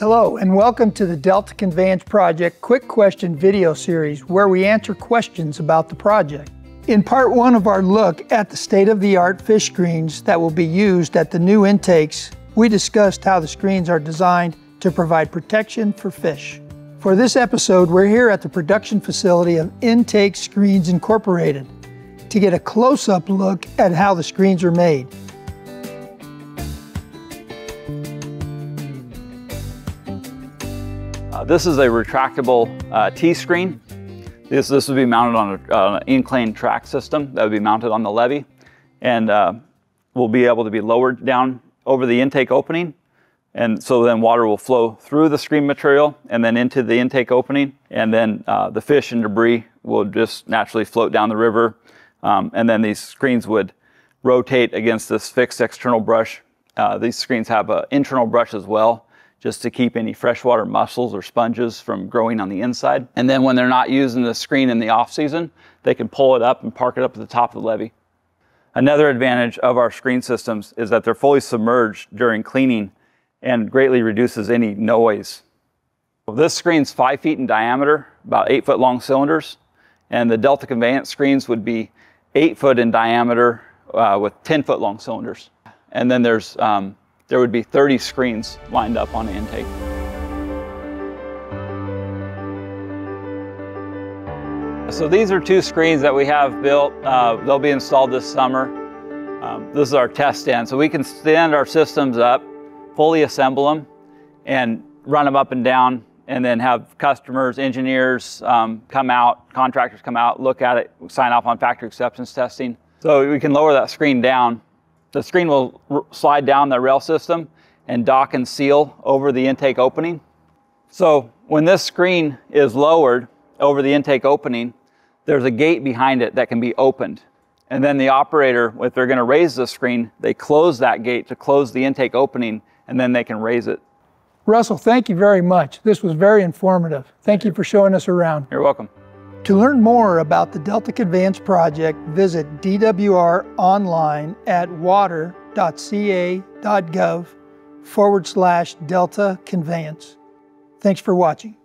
Hello, and welcome to the Delta Conveyance Project Quick Question video series where we answer questions about the project. In part one of our look at the state-of-the-art fish screens that will be used at the new intakes, we discussed how the screens are designed to provide protection for fish. For this episode, we're here at the production facility of Intake Screens Incorporated to get a close-up look at how the screens are made. Uh, this is a retractable uh, T-screen. This, this would be mounted on, a, uh, an incline track system that would be mounted on the levee and uh, will be able to be lowered down over the intake opening. And so then water will flow through the screen material and then into the intake opening. And then uh, the fish and debris will just naturally float down the river. Um, and then these screens would rotate against this fixed external brush. Uh, these screens have an internal brush as well just to keep any freshwater mussels or sponges from growing on the inside. And then when they're not using the screen in the off season, they can pull it up and park it up at the top of the levee. Another advantage of our screen systems is that they're fully submerged during cleaning and greatly reduces any noise. This screen's five feet in diameter, about eight foot long cylinders, and the Delta conveyance screens would be eight foot in diameter uh, with 10 foot long cylinders. And then there's um, there would be 30 screens lined up on intake. So these are two screens that we have built. Uh, they'll be installed this summer. Um, this is our test stand. So we can stand our systems up, fully assemble them, and run them up and down, and then have customers, engineers um, come out, contractors come out, look at it, sign off on factory acceptance testing. So we can lower that screen down the screen will slide down the rail system and dock and seal over the intake opening. So when this screen is lowered over the intake opening, there's a gate behind it that can be opened. And then the operator, if they're gonna raise the screen, they close that gate to close the intake opening and then they can raise it. Russell, thank you very much. This was very informative. Thank you for showing us around. You're welcome. To learn more about the Delta Conveyance Project, visit DWR online at water.ca.gov forward slash Delta Conveyance. Thanks for watching.